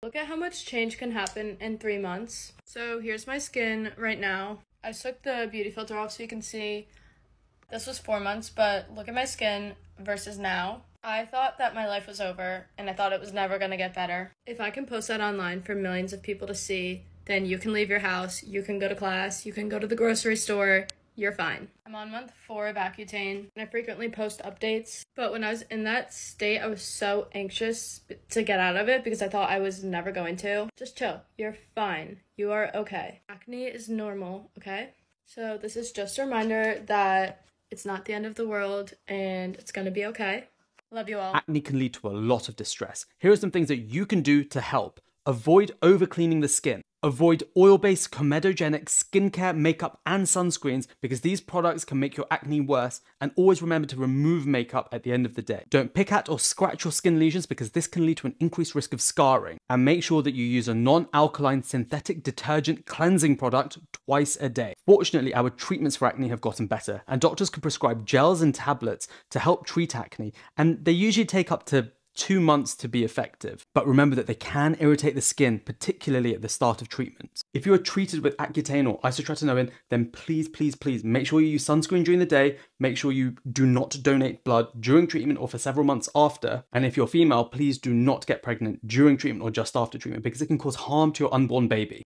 Look at how much change can happen in three months. So here's my skin right now. I took the beauty filter off so you can see this was four months, but look at my skin versus now. I thought that my life was over and I thought it was never gonna get better. If I can post that online for millions of people to see, then you can leave your house, you can go to class, you can go to the grocery store, you're fine. I'm on month four of Accutane and I frequently post updates. But when I was in that state, I was so anxious to get out of it because I thought I was never going to. Just chill. You're fine. You are okay. Acne is normal, okay? So this is just a reminder that it's not the end of the world and it's gonna be okay. Love you all. Acne can lead to a lot of distress. Here are some things that you can do to help. Avoid overcleaning the skin. Avoid oil based comedogenic skincare, makeup, and sunscreens because these products can make your acne worse. And always remember to remove makeup at the end of the day. Don't pick at or scratch your skin lesions because this can lead to an increased risk of scarring. And make sure that you use a non alkaline synthetic detergent cleansing product twice a day. Fortunately, our treatments for acne have gotten better, and doctors can prescribe gels and tablets to help treat acne. And they usually take up to two months to be effective. But remember that they can irritate the skin, particularly at the start of treatment. If you are treated with Accutane or isotretinoin, then please, please, please make sure you use sunscreen during the day. Make sure you do not donate blood during treatment or for several months after. And if you're female, please do not get pregnant during treatment or just after treatment because it can cause harm to your unborn baby.